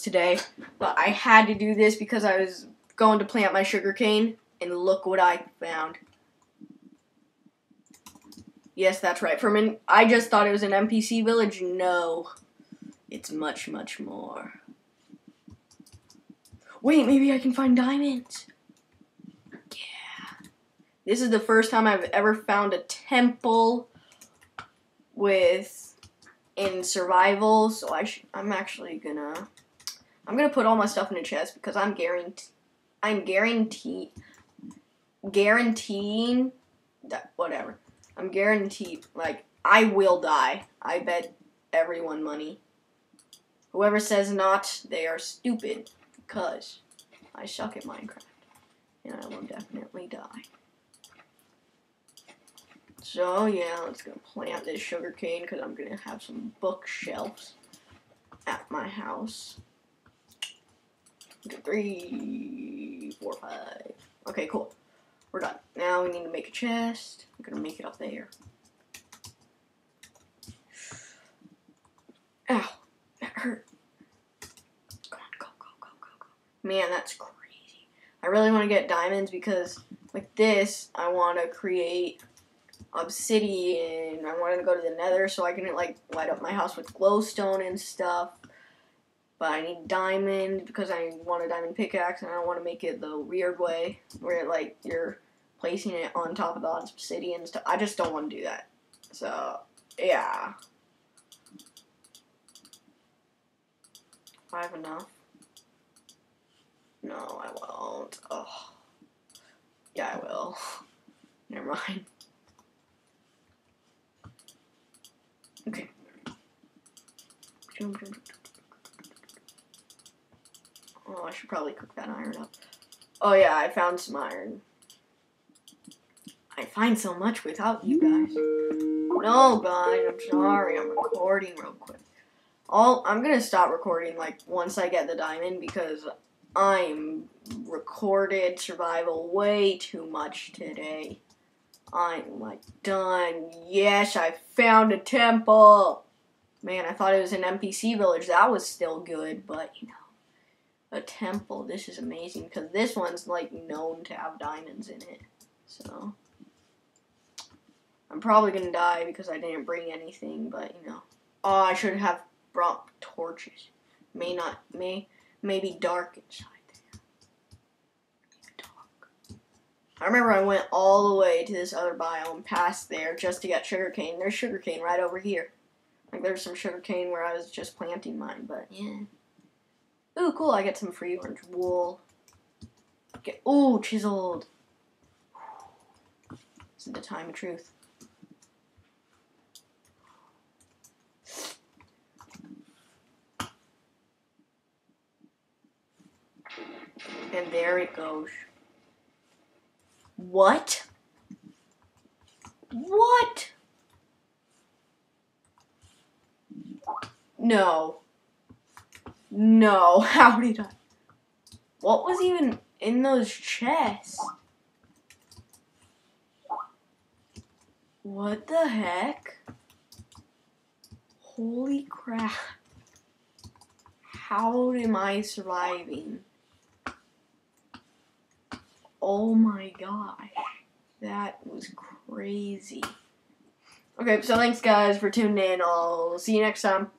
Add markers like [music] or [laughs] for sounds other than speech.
today, but I had to do this because I was going to plant my sugarcane, and look what I found. Yes, that's right. From an, I just thought it was an NPC village. No, it's much, much more. Wait, maybe I can find diamonds. Yeah. This is the first time I've ever found a temple with in survival, so I I'm actually gonna I'm gonna put all my stuff in a chest because I'm guaranteed I'm guaranteed guaranteeing that whatever. I'm guaranteed like I will die. I bet everyone money. Whoever says not, they are stupid because I suck at Minecraft and I will definitely die. So yeah, let's go plant this sugarcane because I'm gonna have some bookshelves at my house. Three, four, five. Okay, cool. We're done. Now we need to make a chest. I'm gonna make it up there. Ow, that hurt. Come on, go, go, go, go, go. Man, that's crazy. I really want to get diamonds because, like this, I want to create obsidian. I wanted to go to the nether so I can like light up my house with glowstone and stuff. But I need diamond because I want a diamond pickaxe and I don't want to make it the weird way where like you're placing it on top of the obsidian stuff. I just don't want to do that. So yeah. I have enough. No, I won't. Oh. Yeah, I will. [laughs] Never mind. Okay. Oh, I should probably cook that iron up. Oh yeah, I found some iron. I find so much without you guys. No, guys, I'm sorry. I'm recording real quick. All I'm gonna stop recording like once I get the diamond because I'm recorded survival way too much today. I'm like done. Yes, I found a temple. Man, I thought it was an NPC village. That was still good, but you know, a temple. This is amazing because this one's like known to have diamonds in it. So I'm probably gonna die because I didn't bring anything. But you know, oh, I should have brought torches. May not, may maybe dark inside. There. I remember I went all the way to this other biome past there just to get sugarcane. There's sugarcane right over here. Like there's some sugarcane where I was just planting mine, but yeah. Ooh, cool, I get some free orange wool. Get ooh, chiseled. This is the time of truth. And there it goes. What? What? No. No. How did I? What was even in those chests? What the heck? Holy crap. How am I surviving? Oh my gosh. That was crazy. Okay, so thanks guys for tuning in. I'll see you next time.